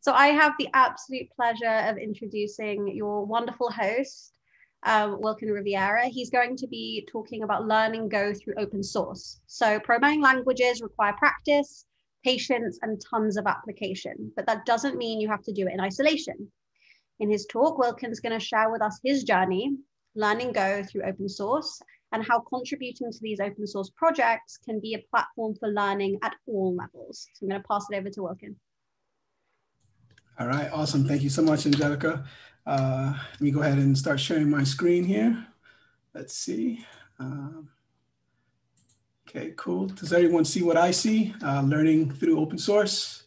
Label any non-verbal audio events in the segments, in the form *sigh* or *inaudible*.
So I have the absolute pleasure of introducing your wonderful host, um, Wilken Riviera. He's going to be talking about learning Go through open source. So programming languages require practice, patience, and tons of application, but that doesn't mean you have to do it in isolation. In his talk, Wilken's going to share with us his journey, learning Go through open source, and how contributing to these open source projects can be a platform for learning at all levels. So I'm going to pass it over to Wilken. All right, awesome. Thank you so much, Angelica. Uh, let me go ahead and start sharing my screen here. Let's see. Um, okay, cool. Does everyone see what I see? Uh, learning through open source.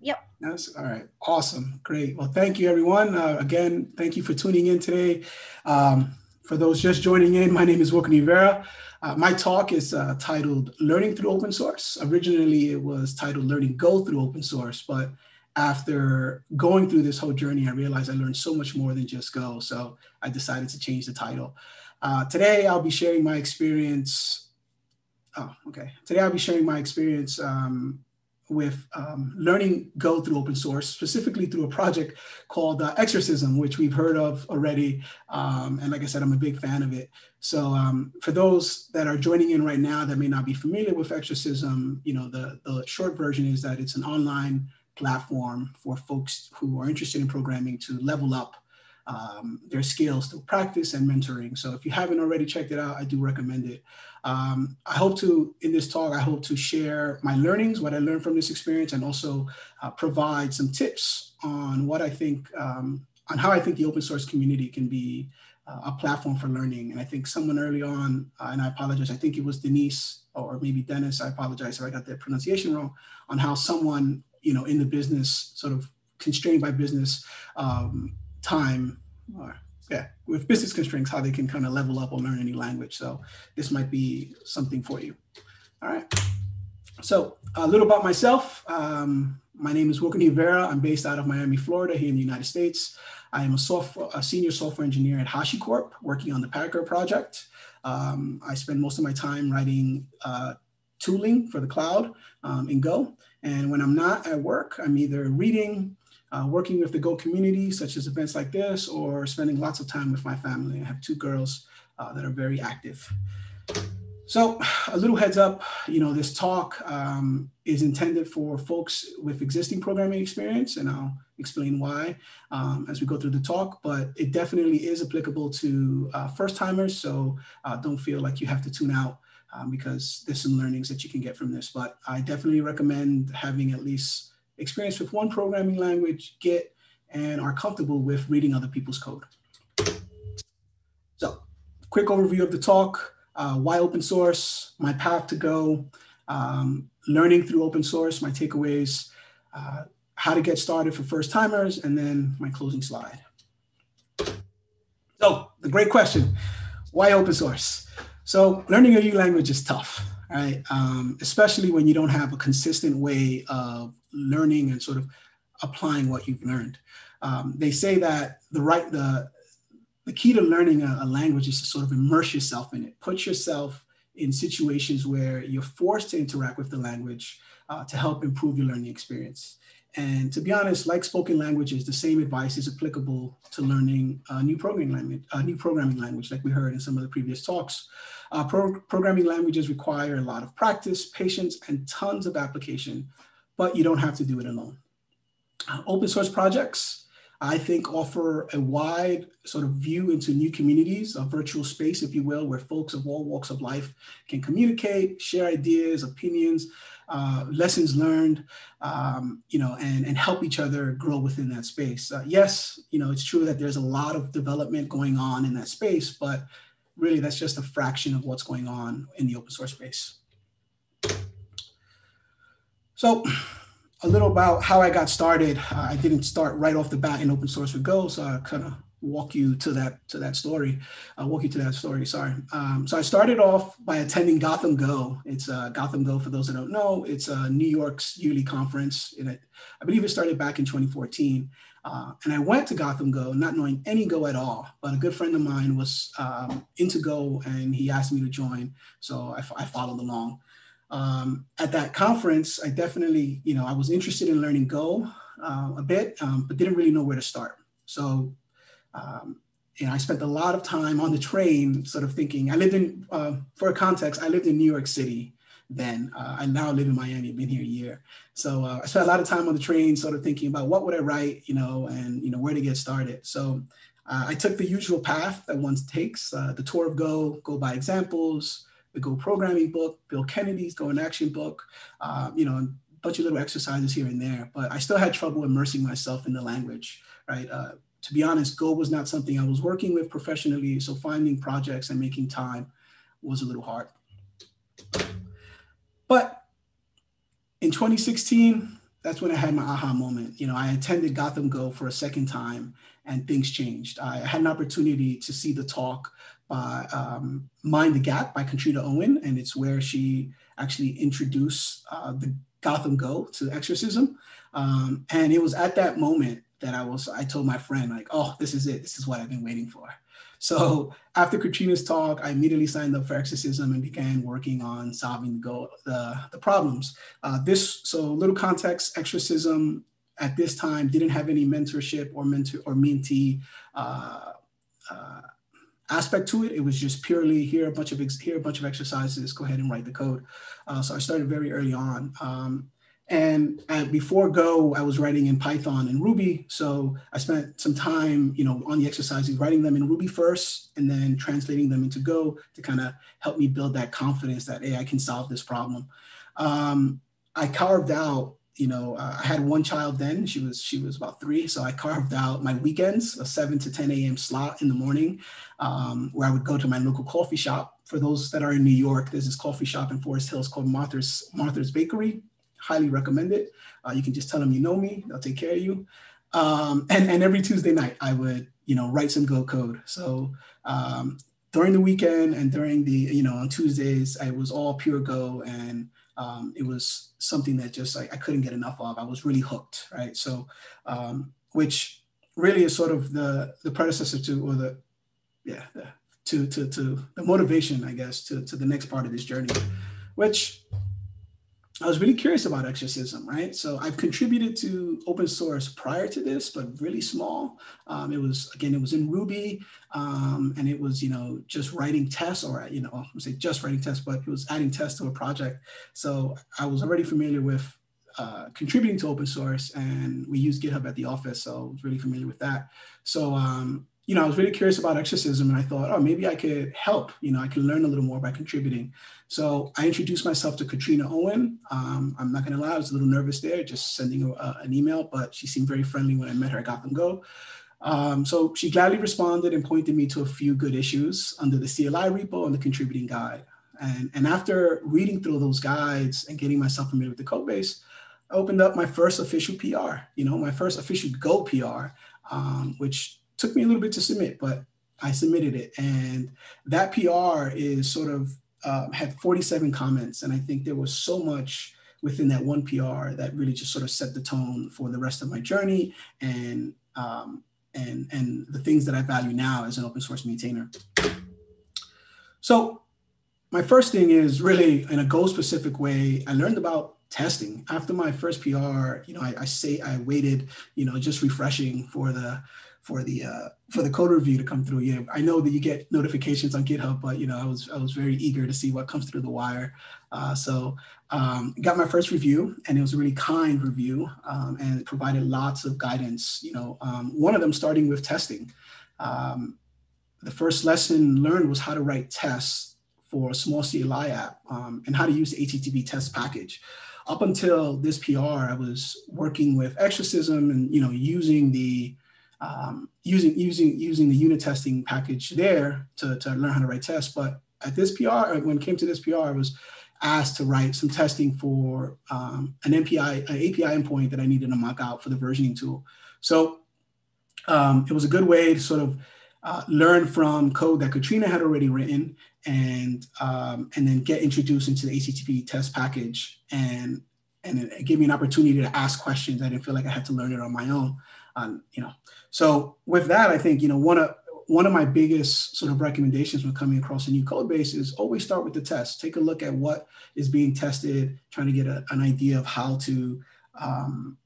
Yep. Yes. All right. Awesome. Great. Well, thank you, everyone. Uh, again, thank you for tuning in today. Um, for those just joining in, my name is Wilken Rivera. Uh, my talk is uh, titled Learning Through Open Source. Originally, it was titled Learning Go Through Open Source, but after going through this whole journey, I realized I learned so much more than just Go. So I decided to change the title. Uh, today, I'll be sharing my experience. Oh, okay. Today, I'll be sharing my experience um, with um, learning Go through open source, specifically through a project called uh, Exercism, which we've heard of already. Um, and like I said, I'm a big fan of it. So um, for those that are joining in right now that may not be familiar with Exercism, you know, the, the short version is that it's an online platform for folks who are interested in programming to level up um, their skills through practice and mentoring. So if you haven't already checked it out, I do recommend it. Um, I hope to, in this talk, I hope to share my learnings, what I learned from this experience, and also uh, provide some tips on what I think, um, on how I think the open source community can be uh, a platform for learning. And I think someone early on, uh, and I apologize, I think it was Denise or maybe Dennis, I apologize if I got the pronunciation wrong, on how someone, you know, in the business, sort of constrained by business um, time, or yeah, with business constraints, how they can kind of level up or learn any language. So this might be something for you. All right. So a little about myself. Um, my name is Wilken Rivera. I'm based out of Miami, Florida, here in the United States. I am a, software, a senior software engineer at HashiCorp, working on the Packer project. Um, I spend most of my time writing uh, tooling for the cloud um, in Go. And when I'm not at work, I'm either reading, uh, working with the Go community, such as events like this, or spending lots of time with my family. I have two girls uh, that are very active. So a little heads up, you know, this talk um, is intended for folks with existing programming experience, and I'll explain why um, as we go through the talk, but it definitely is applicable to uh, first timers. So uh, don't feel like you have to tune out um, because there's some learnings that you can get from this, but I definitely recommend having at least experience with one programming language, Git, and are comfortable with reading other people's code. So quick overview of the talk, uh, why open source, my path to go, um, learning through open source, my takeaways, uh, how to get started for first timers, and then my closing slide. So the great question, why open source? So learning a new language is tough right? Um, especially when you don't have a consistent way of learning and sort of applying what you've learned. Um, they say that the right the the key to learning a, a, language is to sort of immerse yourself in it. Put yourself in situations where you're forced to interact with the language uh, to help improve your learning experience. And to be honest, like spoken languages, the same advice is applicable to learning a new programming language, a new programming language, like we heard in some of the previous talks. Uh, pro programming languages require a lot of practice, patience, and tons of application, but you don't have to do it alone. Uh, open source projects, I think, offer a wide sort of view into new communities, a virtual space, if you will, where folks of all walks of life can communicate, share ideas, opinions, uh, lessons learned, um, you know, and, and help each other grow within that space. Uh, yes, you know, it's true that there's a lot of development going on in that space, but really that's just a fraction of what's going on in the open source space. So a little about how I got started. Uh, I didn't start right off the bat in open source with Go, so I kind of walk you to that to that story. I'll walk you to that story. Sorry. Um, so I started off by attending Gotham Go. It's uh, Gotham Go for those that don't know. It's uh, New York's yearly conference. And I believe it started back in 2014. Uh, and I went to Gotham Go not knowing any Go at all. But a good friend of mine was um, into Go and he asked me to join. So I, I followed along. Um, at that conference, I definitely, you know, I was interested in learning Go. uh, a bit, um, but didn't really know where to start. So, um, know, I spent a lot of time on the train, sort of thinking. I lived in, uh, for a context, I lived in New York City then. Uh, I now live in Miami. I've been here a year, so uh, I spent a lot of time on the train, sort of thinking about what would I write, you know, and you know where to get started. So uh, I took the usual path that one takes: uh, the tour of Go, Go by examples, the Go programming book, Bill Kennedy's Go in Action book, uh, you know, a bunch of little exercises here and there. But I still had trouble immersing myself in the language, right? To be honest, Go was not something I was working with professionally, so finding projects and making time was a little hard. But in 2016, that's when I had my aha moment. You know, I attended Gotham Go for a second time and things changed. I had an opportunity to see the talk by um, Mind the Gap by Katrina Owen, and it's where she actually introduced uh, the Gotham Go to Exercism. Um, and it was at that moment that I was, I told my friend, like, oh, this is it. This is what I've been waiting for. So after Katrina's talk, I immediately signed up for Exercism and began working on solving the, go, the, the problems. Uh, this, so little context, Exercism at this time didn't have any mentorship or mentor or mentee uh, uh, aspect to it. It was just purely here a bunch of here a bunch of exercises. Go ahead and write the code. Uh, so I started very early on. Um, and uh, before Go, I was writing in Python and Ruby. So I spent some time, you know, on the exercises, writing them in Ruby first, and then translating them into Go to kind of help me build that confidence that, hey, I can solve this problem. Um, I carved out, you know, uh, I had one child then. She was she was about three, so I carved out my weekends, a 7 to 10 a.m. slot in the morning, um, where I would go to my local coffee shop. For those that are in New York, there's this coffee shop in Forest Hills called Martha's Martha's Bakery highly recommend it. Uh, you can just tell them you know me; they'll take care of you. Um, and and every Tuesday night, I would you know write some Go code. So um, during the weekend and during the you know on Tuesdays, I was all pure Go, and um, it was something that just like I couldn't get enough of. I was really hooked, right? So um, which really is sort of the the predecessor to or the yeah the, to to to the motivation, I guess, to to the next part of this journey, which I was really curious about Exercism, right? So I've contributed to open source prior to this, but really small. Um, it was again, it was in Ruby, um, and it was you know just writing tests, or you know, I'm say just writing tests, but it was adding tests to a project. So I was already familiar with uh, contributing to open source, and we use GitHub at the office, so I was really familiar with that. So um, you know, I was really curious about Exercism and I thought, oh, maybe I could help. You know, I can learn a little more by contributing. So I introduced myself to Katrina Owen. Um, I'm not going to lie, I was a little nervous there, just sending uh, an email, but she seemed very friendly when I met her at Gotham Go. Um, so she gladly responded and pointed me to a few good issues under the CLI repo and the contributing guide. And, and after reading through those guides and getting myself familiar with the code base, I opened up my first official PR, you know, my first official Go PR, um, which took me a little bit to submit, but I submitted it. And that PR is sort of uh, had 47 comments. And I think there was so much within that one PR that really just sort of set the tone for the rest of my journey and um, and and the things that I value now as an open source maintainer. So my first thing is really in a Go specific way. I learned about testing after my first PR. You know, I, I say I waited, you know, just refreshing for the for the uh, for the code review to come through. Yeah, I know that you get notifications on GitHub, but you know I was I was very eager to see what comes through the wire. Uh, so um, got my first review, and it was a really kind review, um, and provided lots of guidance. You know, um, one of them starting with testing. Um, the first lesson learned was how to write tests for a small CLI app um, and how to use the HTTP test package up until this PR, I was working with Exercism and you know using the um, using using using the unit testing package there to, to learn how to write tests. But at this PR, uh, when it came to this PR, I was asked to write some testing for um, an MPI, an API endpoint that I needed to mock out for the versioning tool. So um, it was a good way to sort of uh, learn from code that Katrina had already written and um, and then get introduced into the HTTP test package and and it gave me an opportunity to ask questions. I didn't feel like I had to learn it on my own. Um, you know, so with that, I think you know one of one of my biggest sort of recommendations when coming across a new code base is always start with the test. Take a look at what is being tested, trying to get a, an idea of how to um,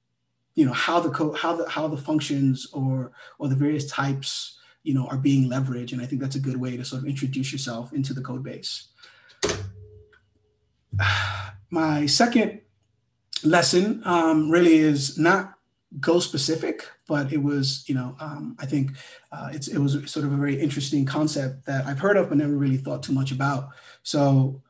you know how the code how the how the functions or or the various types you know are being leveraged. And i think that's a good way to sort of introduce yourself into the code base. *sighs* My second lesson um, really is not go specific but it was you know um, i think uh, it's it was sort of a very interesting concept that i've heard of but never really thought too much about so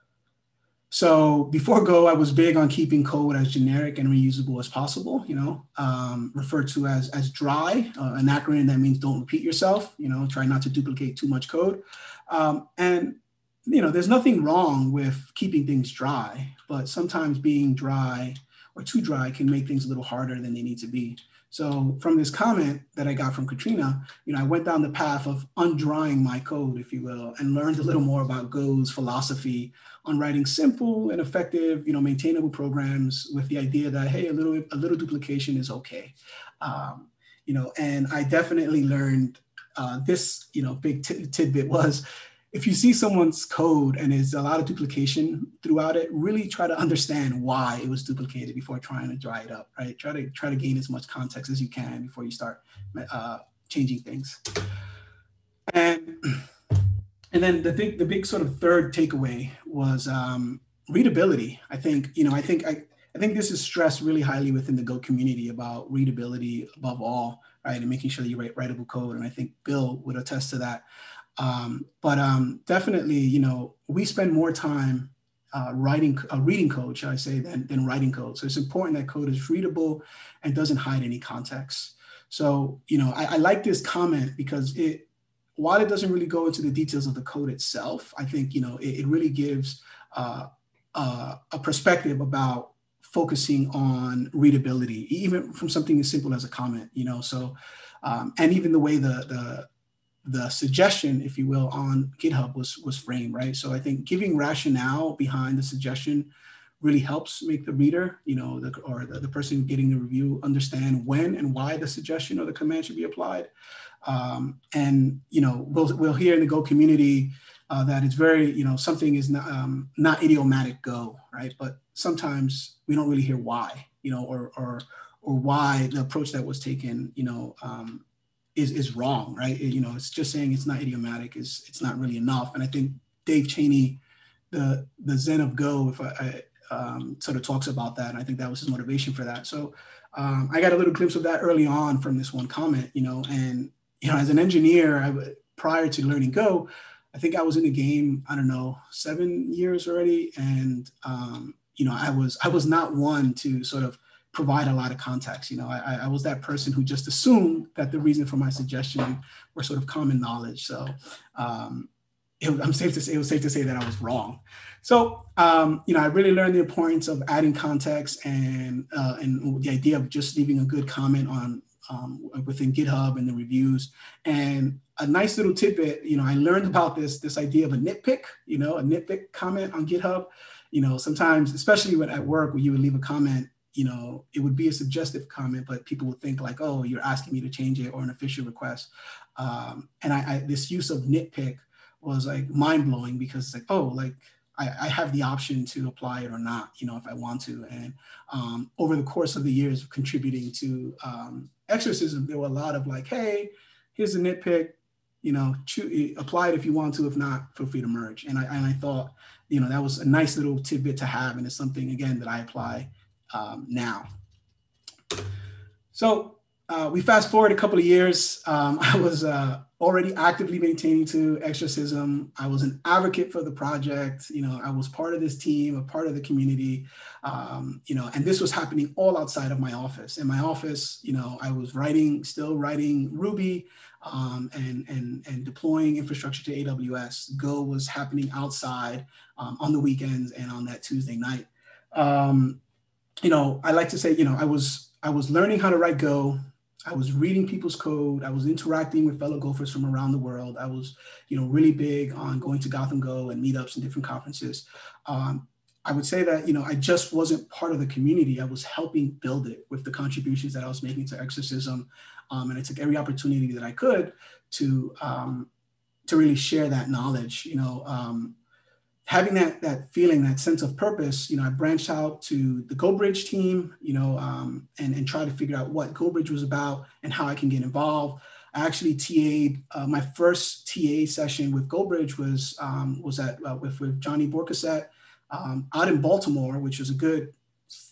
so before Go, I was big on keeping code as generic and reusable as possible, you know, um, referred to as, as dry, uh, an acronym that means don't repeat yourself, you know, try not to duplicate too much code. Um, and, you know, there's nothing wrong with keeping things dry, but sometimes being dry or too dry can make things a little harder than they need to be. So from this comment that I got from Katrina, you know, I went down the path of undrying my code, if you will, and learned a little more about Go's philosophy on writing simple and effective, you know, maintainable programs with the idea that hey, a little a little duplication is okay, um, you know. And I definitely learned uh, this, you know, big tidbit was if you see someone's code and there's a lot of duplication throughout it, really try to understand why it was duplicated before trying to dry it up, right? Try to try to gain as much context as you can before you start uh, changing things. And and then the thing, the big sort of third takeaway was um, readability. I think you know, I think I, I think this is stressed really highly within the Go community about readability above all, right, and making sure that you write writable code. And I think Bill would attest to that. Um, but um, definitely, you know, we spend more time uh, writing, uh, reading code, shall I say, than, than writing code. So it's important that code is readable and doesn't hide any context. So, you know, I, I like this comment because it, while it doesn't really go into the details of the code itself, I think, you know, it, it really gives uh, uh a perspective about focusing on readability, even from something as simple as a comment, you know, so, um, and even the way the, the, the suggestion, if you will, on GitHub was was framed, right? So I think giving rationale behind the suggestion really helps make the reader, you know, the, or the, the person getting the review understand when and why the suggestion or the command should be applied. Um, and you know, we'll we'll hear in the Go community uh, that it's very, you know, something is not um, not idiomatic Go, right? But sometimes we don't really hear why, you know, or or or why the approach that was taken, you know, um, is is wrong, right? You know, it's just saying it's not idiomatic is it's not really enough. And I think Dave Cheney, the the Zen of Go, if I, I um, sort of talks about that, and I think that was his motivation for that. So um, I got a little glimpse of that early on from this one comment, you know, and you know, as an engineer, I, prior to learning Go, I think I was in the game, I don't know, seven years already, and um, you know, I was I was not one to sort of provide a lot of context. You know, I, I was that person who just assumed that the reason for my suggestion were sort of common knowledge. So um, it, I'm safe to say it was safe to say that I was wrong. So um, you know, I really learned the importance of adding context and uh, and the idea of just leaving a good comment on um, within GitHub and the reviews. And a nice little tidbit, you know, I learned about this this idea of a nitpick. You know, a nitpick comment on GitHub. You know, sometimes, especially when at work, where you would leave a comment you know, it would be a suggestive comment, but people would think like, oh, you're asking me to change it or an official request. Um, and I, I, this use of nitpick was like mind blowing because it's like, oh, like I, I, have the option to apply it or not, you know, if I want to. And um, over the course of the years of contributing to um, exercism, there were a lot of like, hey, here's a nitpick, you know, choose, apply it if you want to. If not, feel free to merge. And I, and I thought, you know, that was a nice little tidbit to have. And it's something, again, that I apply um, now. So uh, we fast forward a couple of years. Um, *laughs* I was uh, already actively maintaining to Exercism. I was an advocate for the project. You know, I was part of this team, a part of the community. Um, you know, and this was happening all outside of my office. In my office, you know, I was writing, still writing Ruby. Um, and, and, and deploying infrastructure to AWS. Go was happening outside um, on the weekends and on that Tuesday night. Um, you know, I like to say, you know, I was I was learning how to write Go. I was reading people's code. I was interacting with fellow Gophers from around the world. I was, you know, really big on going to Gotham Go and meetups and different conferences. Um, I would say that, you know, I just wasn't part of the community. I was helping build it with the contributions that I was making to Exercism. Um, and I took every opportunity that I could to, um, to really share that knowledge. You know, um, having that that feeling, that sense of purpose, you know, I branched out to the GoBridge team, you know, um, and and try to figure out what GoBridge was about and how I can get involved. I actually TA'd uh, my first TA session with GoBridge was um, was at uh, with with Johnny Boursiquot um, out in Baltimore, which was a good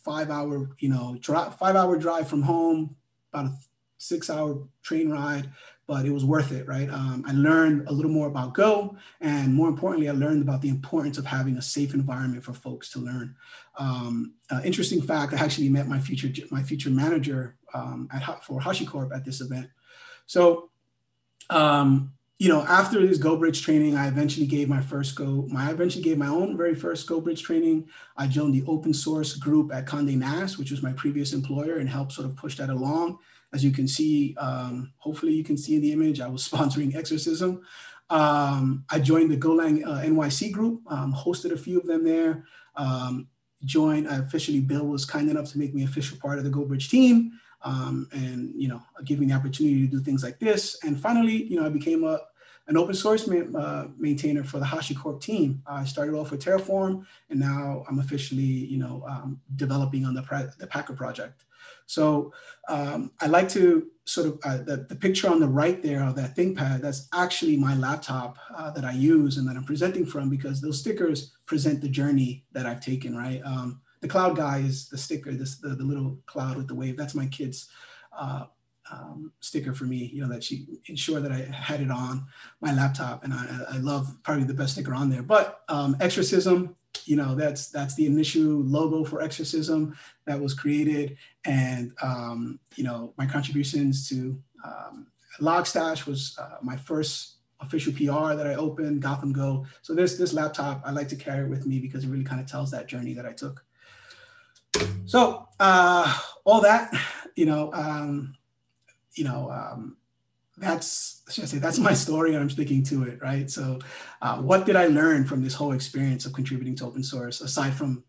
five hour you know drive, five hour drive from home, about a six hour train ride but it was worth it, right? Um, I learned a little more about Go, and more importantly, I learned about the importance of having a safe environment for folks to learn. Um, uh, interesting fact: I actually met my future my future manager um, at for HashiCorp at this event. So, um, you know, after this GoBridge training, I eventually gave my first Go. My I eventually gave my own very first GoBridge training. I joined the open source group at Condé Nast, which was my previous employer, and helped sort of push that along. As you can see, um, hopefully you can see in the image, I was *laughs* sponsoring Exercism. Um, I joined the Golang uh, NYC group, um, hosted a few of them there. Um, joined, I officially, Bill was kind enough to make me official part of the GoBridge team. Um, and you know, give me the opportunity to do things like this. And finally, you know, I became a an open source ma- uh, maintainer for the HashiCorp team. I started off with Terraform, and now I'm officially, you know, um, developing on the, pre- the Packer project. So um, I like to sort of, uh, the, the picture on the right there of that ThinkPad, that's actually my laptop uh, that I use and that I'm presenting from because those stickers present the journey that I've taken, right? Um, the cloud guy is the sticker, this, the, the little cloud with the wave, that's my kid's uh, um, sticker for me, you know, that she ensured that I had it on my laptop and I, I love probably the best sticker on there. But um, Exercism, you know, that's that's the initial logo for Exercism that was created. And, um, you know, my contributions to um, Logstash was uh, my first official PR that I opened, Gotham Go. So this, this laptop, I like to carry it with me because it really kind of tells that journey that I took. So uh, all that, you know, um, you know, um, that's should I say that's my story and I'm sticking to it, right? So, uh, what did I learn from this whole experience of contributing to open source aside from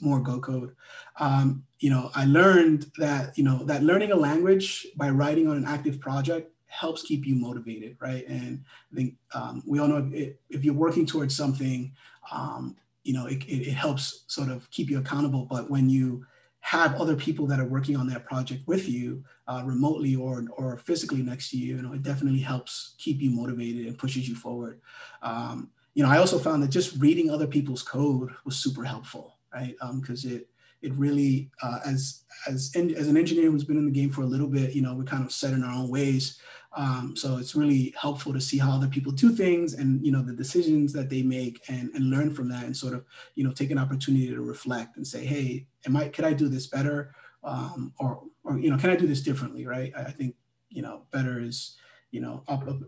more Go code? Um, you know, I learned that you know that learning a language by writing on an active project helps keep you motivated, right? And I think um, we all know if, if, you're working towards something, um, you know, it, it, it helps sort of keep you accountable. But when you have other people that are working on that project with you uh, remotely or, or physically next to you, you know, it definitely helps keep you motivated and pushes you forward. Um, you know, I also found that just reading other people's code was super helpful, right? Because um, it it really, uh, as as as an engineer who's been in the game for a little bit, you know, we're kind of set in our own ways. Um, so it's really helpful to see how other people do things and you know the decisions that they make and, and learn from that and sort of you know take an opportunity to reflect and say, hey, am I could I do this better? Um, or or you know, can I do this differently? Right. I, I think you know better is you know up up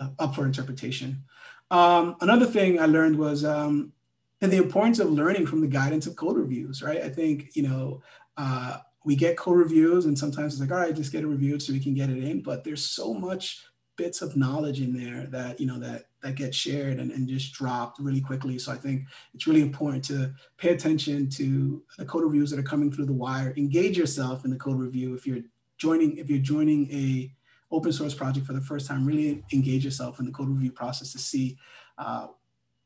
up, up for interpretation. Um, another thing I learned was um, and the importance of learning from the guidance of code reviews, right? I think, you know, uh, we get code reviews and sometimes it's like, all right, just get it reviewed so we can get it in. But there's so much bits of knowledge in there that, you know, that that get shared and, and just dropped really quickly. So I think it's really important to pay attention to the code reviews that are coming through the wire. Engage yourself in the code review. If you're joining, if you're joining a open source project for the first time, really engage yourself in the code review process to see uh,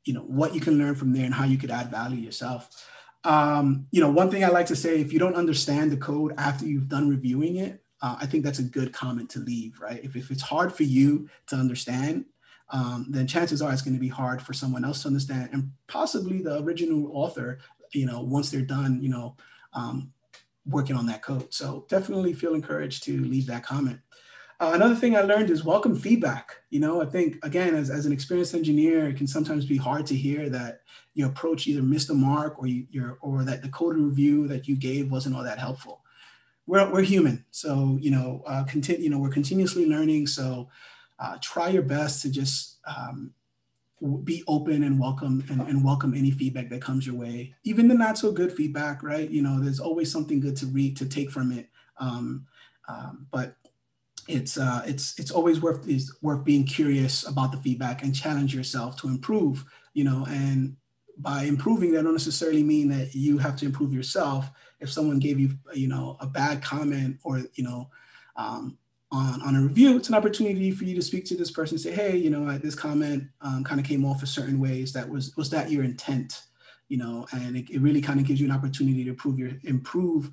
you know what you can learn from there and how you could add value yourself um, you know one thing i like to say if you don't understand the code after you've done reviewing it uh, i think that's a good comment to leave right? If, if it's hard for you to understand um, then chances are it's going to be hard for someone else to understand and possibly the original author you know once they're done you know um, working on that code. So definitely feel encouraged to leave that comment uh, another thing I learned is welcome feedback. You know, I think again, as, as an experienced engineer, it can sometimes be hard to hear that your approach either missed the mark or you, are or that the code review that you gave wasn't all that helpful. We're, we're human, so you know, uh. You know, we're continuously learning. So uh, try your best to just um, be open and welcome and, and, welcome any feedback that comes your way, even the not so good feedback. Right? You know, there's always something good to read to take from it. Um, um, but it's uh, it's it's always worth is worth being curious about the feedback and challenge yourself to improve. You know, and by improving, that don't necessarily mean that you have to improve yourself. If someone gave you, you know, a bad comment or you know, um, on, on a review, it's an opportunity for you to speak to this person and say, hey, you know, this comment um, kind of came off a certain ways. That was was that your intent? You know, and it, it really kind of gives you an opportunity to improve your improve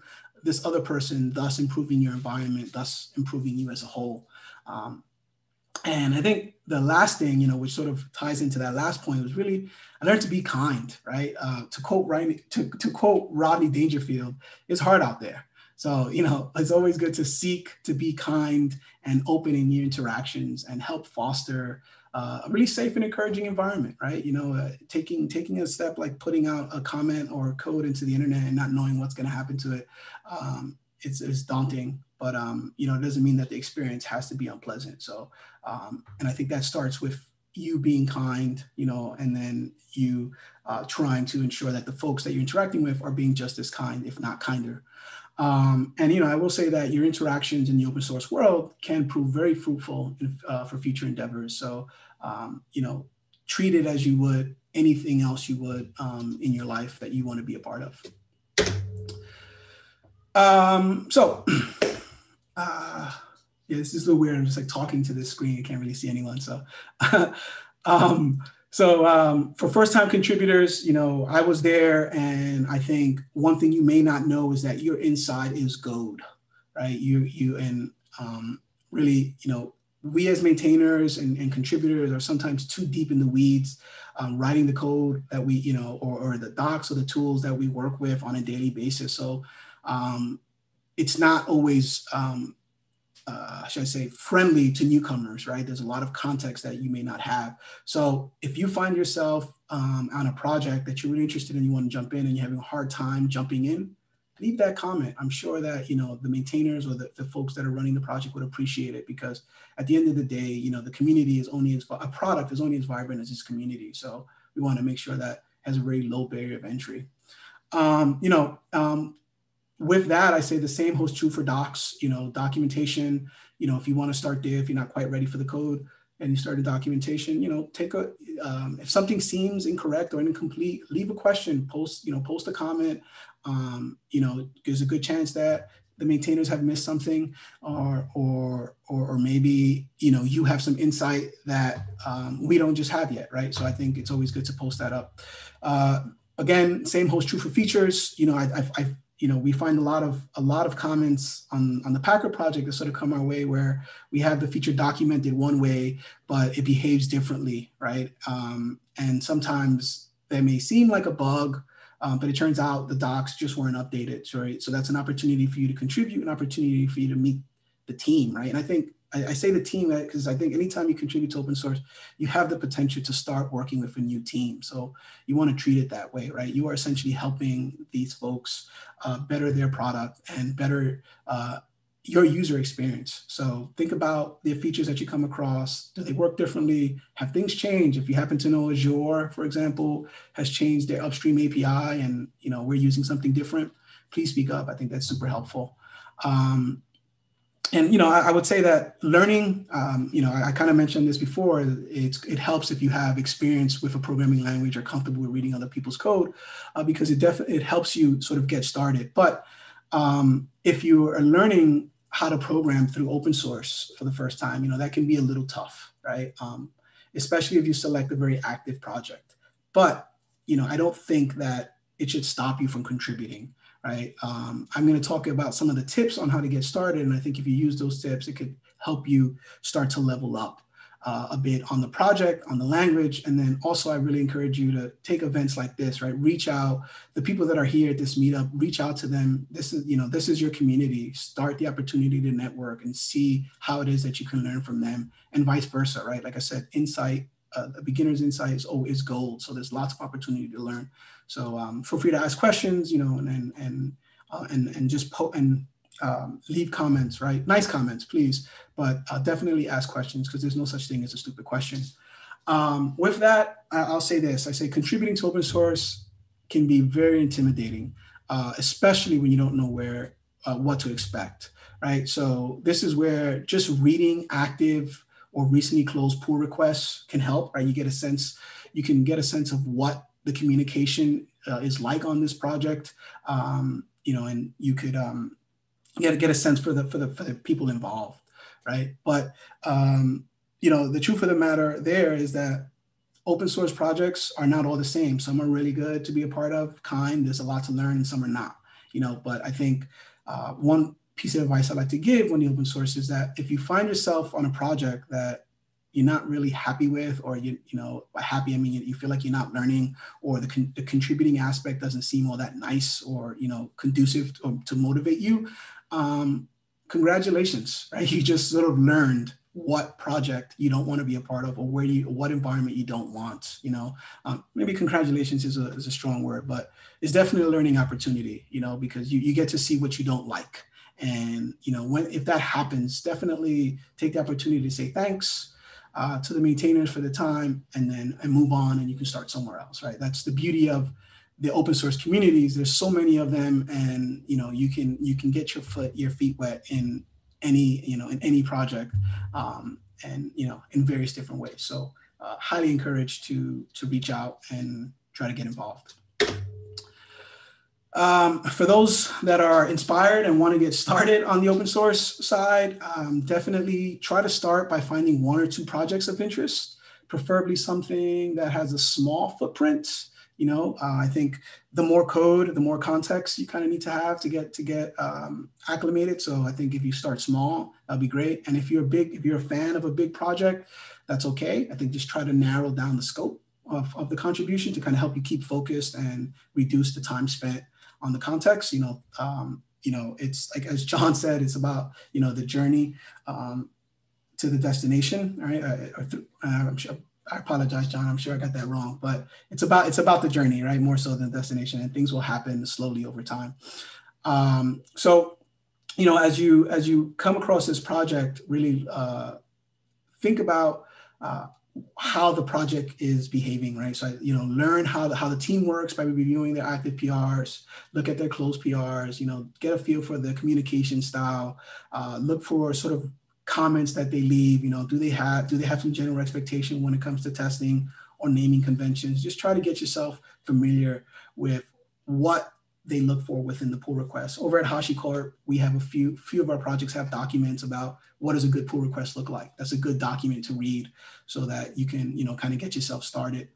this other person, thus improving your environment, thus improving you as a whole. Um, and I think the last thing, you know, which sort of ties into that last point was really, I learned to be kind, right? Uh, to quote Ryan, to, to quote Rodney Dangerfield, it's hard out there. So, you know, it's always good to seek to be kind and open in your interactions and help foster uh, a really safe and encouraging environment, right? You know, uh, taking taking a step like putting out a comment or a code into the internet and not knowing what's going to happen to it, um, it's, it's daunting. But um, you know, it doesn't mean that the experience has to be unpleasant. So, um, and I think that starts with you being kind, you know, and then you uh, trying to ensure that the folks that you're interacting with are being just as kind, if not kinder. Um, and you know, I will say that your interactions in the open source world can prove very fruitful in, uh, for future endeavors. So, um, you know, treat it as you would anything else you would um, in your life that you want to be a part of. Um, so, *clears throat* uh, yeah, this is a little weird. I'm just like talking to this screen. I can't really see anyone. So, *laughs* um, so um, for first-time contributors, you know, I was there, and I think one thing you may not know is that your inside is gold, right? You you and um, really, you know, we as maintainers and, and, contributors are sometimes too deep in the weeds, um, writing the code that we, you know, or, or, the docs or the tools that we work with on a daily basis. So um, it's not always um, uh, should I say, friendly to newcomers, right? There's a lot of context that you may not have. So if you find yourself um, on a project that you're really interested in, you want to jump in and you're having a hard time jumping in, leave that comment. I'm sure that, you know, the maintainers or the, the folks that are running the project would appreciate it because at the end of the day, you know, the community is only as, a product is only as vibrant as its community. So we want to make sure that has a very low barrier of entry. Um, you know, um, with that, I say the same holds true for docs, you know, documentation, you know, if you want to start there, if you're not quite ready for the code and you start a documentation, you know, take a, um, if something seems incorrect or incomplete, leave a question, post, you know, post a comment. Um, you know, there's a good chance that the maintainers have missed something or, or, or, or maybe, you know, you have some insight that um, we don't just have yet, right? So I think it's always good to post that up. Uh, again, same holds true for features. You know, I, I, I you know, we find a lot of a lot of comments on, on the Packer project that sort of come our way where we have the feature documented one way, but it behaves differently, right? Um, and sometimes that may seem like a bug, um, but it turns out the docs just weren't updated, right? So that's an opportunity for you to contribute, an opportunity for you to meet the team, right? And I think I, I say the team because I think anytime you contribute to open source, you have the potential to start working with a new team. So you want to treat it that way, right? You are essentially helping these folks uh, better their product and better uh, your user experience. So think about the features that you come across. Do they work differently? Have things changed? If you happen to know Azure, for example, has changed their upstream API and you know we're using something different, please speak up. I think that's super helpful. Um, and you know, I, I, would say that learning, um, you know, I, I kind of mentioned this before. It's it helps if you have experience with a programming language or comfortable with reading other people's code, uh, because it definitely it helps you sort of get started. But um, if you are learning how to program through open source for the first time, you know, that can be a little tough, right? Um, especially if you select a very active project. But you know, I don't think that it should stop you from contributing right? Um, I'm going to talk about some of the tips on how to get started. And I think if you use those tips, it could help you start to level up uh, a bit on the project, on the language. And then also, I really encourage you to take events like this, right? Reach out, the people that are here at this meetup, reach out to them. This is, you know, this is your community. Start the opportunity to network and see how it is that you can learn from them and vice versa, right? Like I said, insight, uh, the beginner's insight is always gold. So there's lots of opportunity to learn. So um, feel free to ask questions, you know, and and and uh, and, and just po- and um, leave comments, right? Nice comments, please, but uh, definitely ask questions because there's no such thing as a stupid question. Um, with that, I'll say this: I say contributing to open source can be very intimidating, uh, especially when you don't know where uh, what to expect, right? So this is where just reading active or recently closed pull requests can help, right? You get a sense, you can get a sense of what the communication uh, is like on this project, um, you know, and you could um, get get a sense for the for the for the people involved, right? But um, you know, the truth of the matter there is that open source projects are not all the same. Some are really good to be a part of, kind. There's a lot to learn, and some are not. You know, but I think uh, one piece of advice I like to give when you open source is that if you find yourself on a project that you're not really happy with, or you you know by happy I mean you, feel like you're not learning, or the, con- the contributing aspect doesn't seem all that nice or you know conducive to, to motivate you, um, congratulations, right? *laughs* You just sort of learned what project you don't want to be a part of or where you what environment you don't want you know um, maybe congratulations is a, is a strong word but it's definitely a learning opportunity you know because you, you get to see what you don't like and you know when if that happens definitely take the opportunity to say thanks uh, to the maintainers for the time and then and move on and you can start somewhere else right? That's the beauty of the open source communities. There's so many of them and you know you can you can get your foot your feet wet in any you know in any project um, and you know in various different ways. So uh, highly encouraged to to reach out and try to get involved um, for those that are inspired and want to get started on the open source side um, definitely try to start by finding one or two projects of interest preferably something that has a small footprint. You know uh, i think the more code the more context you kind of need to have to get to get um, acclimated. So i think if you start small that'll be great. And if you're a big if you're a fan of a big project that's okay. I think just try to narrow down the scope of, of the contribution to kind of help you keep focused and reduce the time spent on the context you know um, you know it's like as john *laughs* said it's about you know the journey um, to the destination right uh, uh, i'm sure I apologize, John. I'm sure I got that wrong, but it's about it's about the journey, right? More so than destination, and things will happen slowly over time. Um, so, you know, as you as you come across this project, really uh, think about uh, how the project is behaving, right? So, you know, learn how the how the team works by reviewing their active PRs, look at their closed PRs, you know, get a feel for the communication style, uh, look for sort of comments that they leave you know do they have do they have some general expectation when it comes to testing or naming conventions just try to get yourself familiar with what they look for within the pull request. Over at hashicorp we have a few few of our projects have documents about what does a good pull request look like. That's a good document to read so that you can you know kind of get yourself started.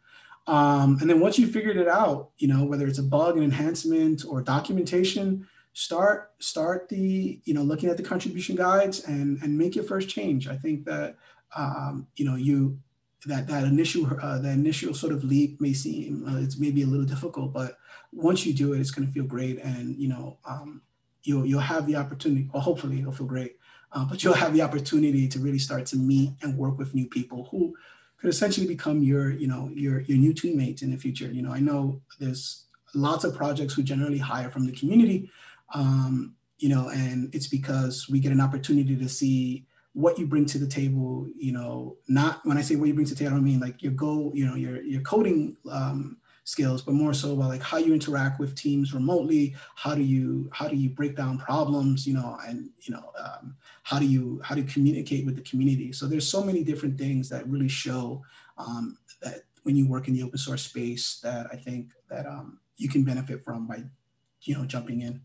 Um, and then once you figured it out you know whether it's a bug an enhancement or documentation start start the you know looking at the contribution guides and and make your first change. I think that um, you know you that that initial uh, that initial sort of leap may seem uh, it's maybe a little difficult but once you do it it's going to feel great and you know um, you'll you'll have the opportunity or hopefully it'll feel great uh, but you'll have the opportunity to really start to meet and work with new people who could essentially become your you know your your new teammates in the future. You know i know there's lots of projects who generally hire from the community um, you know, and it's because we get an opportunity to see what you bring to the table. You know, not when I say what you bring to the table, I don't mean like your goal, you know, your your coding um, skills, but more so about like how you interact with teams remotely. How do you how do you break down problems? You know, and you know, um, how do you how do you communicate with the community? So there's so many different things that really show um, that when you work in the open source space that I think that um, you can benefit from by you know jumping in.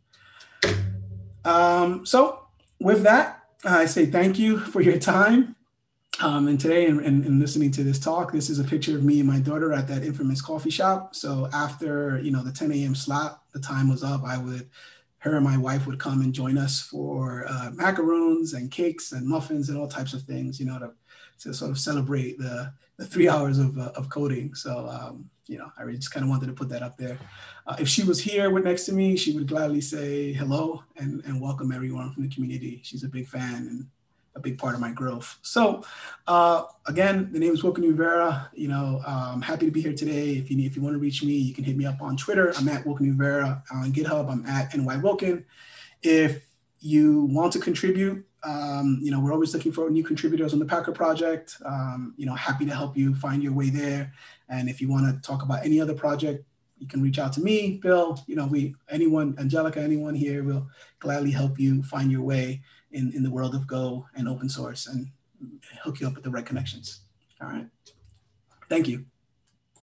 Um, so with that, I say thank you for your time. Um, and today, and, and, and, listening to this talk, this is a picture of me and my daughter at that infamous coffee shop. So after you know the 10 a.m. slot, the time was up. I would, her and my wife would come and join us for uh, macaroons and cakes and muffins and all types of things. You know, to to sort of celebrate the the three hours of uh, of coding. So um, you know, I really just kind of wanted to put that up there. Uh, if she was here with next to me, she would gladly say hello and, and welcome everyone from the community. She's a big fan and a big part of my growth. So uh, again, the name is Wilken Rivera. You know, I'm um, happy to be here today. If you need, if you want to reach me, you can hit me up on Twitter. I'm at Wilken Rivera. On GitHub, I'm at NY Wilken. If you want to contribute, um, you know, we're always looking for new contributors on the Packer project. Um, you know, happy to help you find your way there. And if you want to talk about any other project, you can reach out to me, Bill. You know, we anyone, Angelica, anyone here will gladly help you find your way in, in the world of Go and open source and hook you up with the right connections. All right. Thank you.